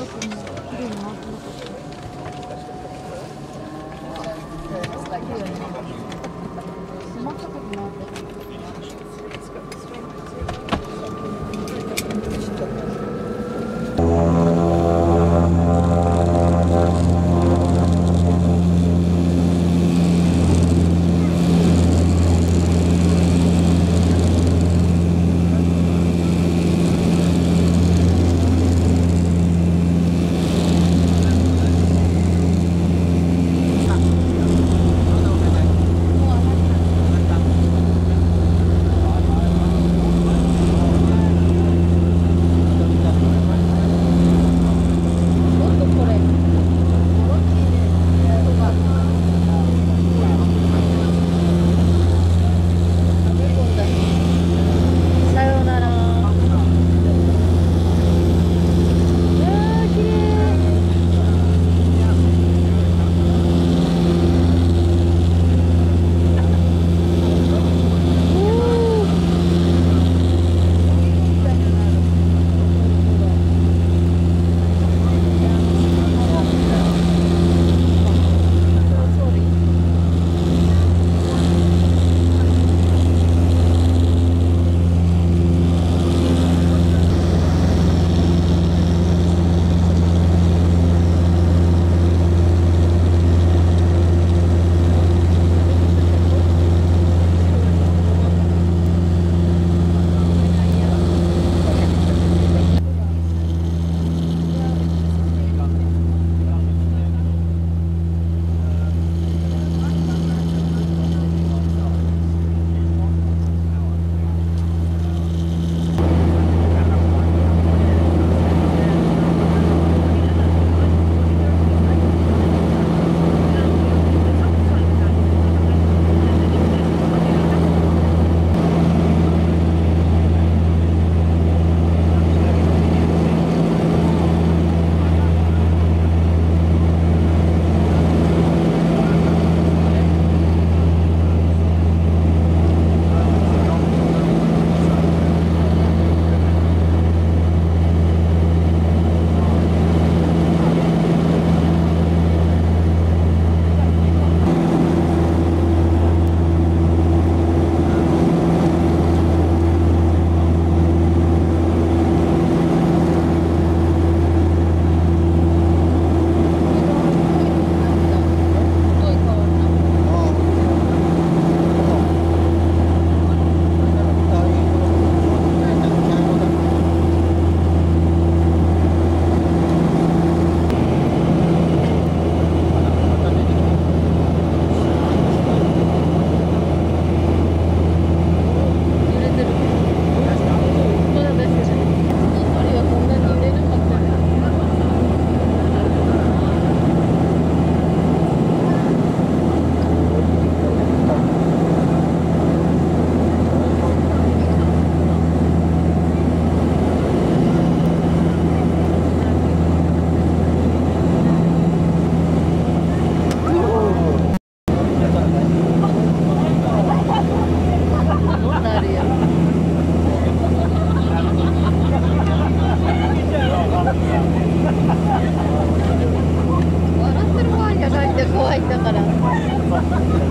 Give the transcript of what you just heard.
Что-то だから。